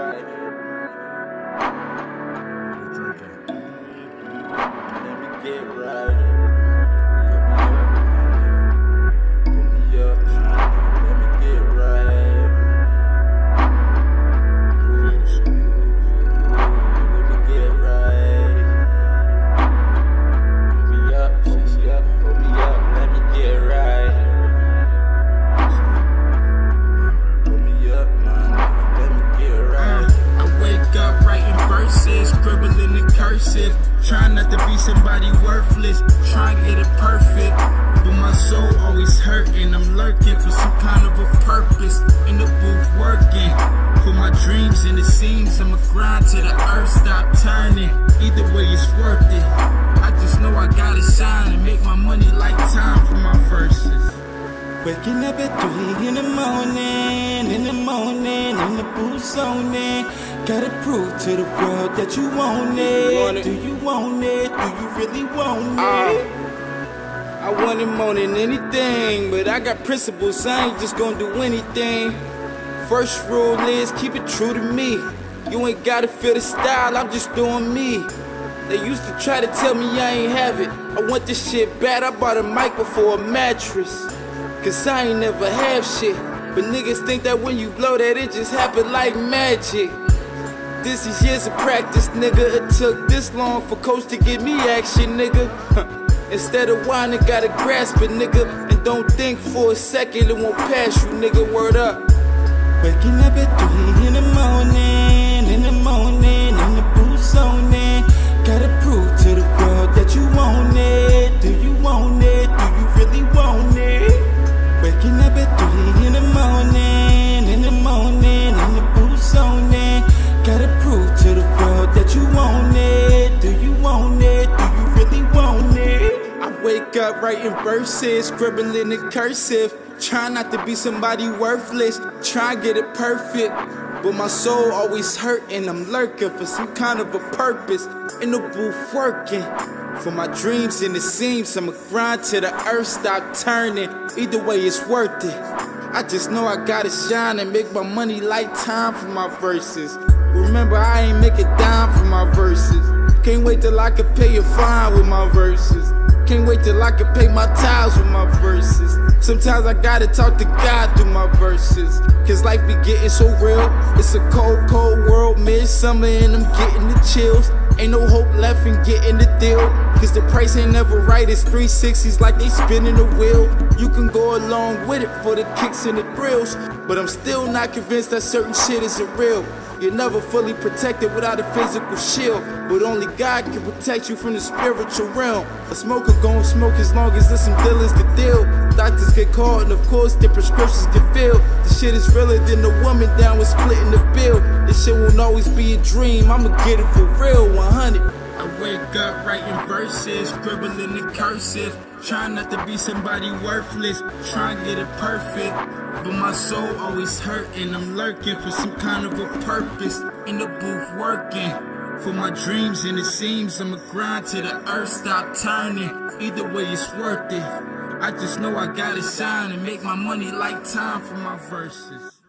right. Trying not to be somebody worthless, trying to get it perfect. But my soul always hurting. I'm lurking for some kind of a purpose. In the booth working for my dreams, and it seems I'ma grind till the earth stop turning. Either way, it's worth it. I just know I gotta shine Waking up at three in the morning, in the morning, in the booth zoning. Gotta prove to the world that you want it. Want it. Do you want it? Do you really want Ah. it? I want it more than anything, but I got principles, I ain't just gonna do anything. First rule is keep it true to me. You ain't gotta feel the style, I'm just doing me. They used to try to tell me I ain't have it. I want this shit bad, I bought a mic before a mattress. Cause I ain't never have shit. But niggas think that when you blow that it just happen like magic. This is years of practice, nigga. It took this long for coach to give me action, nigga. Instead of whining, gotta grasp it, nigga. And don't think for a second it won't pass you, nigga. Word up. Waking up at three in the morning, in the morning, in the morning, in the booth zoning. Gotta prove to the world that you want it. Do you want it? Do you really want it? I wake up writing verses, scribbling in cursive. Try not to be somebody worthless, try get it perfect. But my soul always hurting, I'm lurking for some kind of a purpose. In the booth working for my dreams, and it seems I'ma grind till the earth stop turning. Either way, it's worth it. I just know I gotta shine and make my money like time for my verses. Remember, I ain't make a dime for my verses. Can't wait till I can pay a fine with my verses. Can't wait till I can pay my tithes with my verses. Sometimes I gotta talk to God through my verses. Cause life be getting so real. It's a cold, cold world, midsummer, and I'm getting the chills. Ain't no hope left in getting the deal. Cause the price ain't never right. It's 360s like they spinning the wheel. You can go along with it for the kicks and the thrills. But I'm still not convinced that certain shit isn't real. You're never fully protected without a physical shield. But only God can protect you from the spiritual realm. A smoker gon' smoke as long as there's some dealers to deal. Doctors get called, and of course, their prescriptions get filled. The shit is realer than the woman down with splitting the bill. This shit won't always be a dream. I'ma get it for real, 100. I wake up writing verses, scribbling the cursive. Trying not to be somebody worthless, trying to get it perfect. But my soul always hurting, I'm lurking for some kind of a purpose. In the booth working for my dreams, and it seems I'ma grind till the earth stop turning. Either way, it's worth it. I just know I gotta shine and make my money like time for my verses.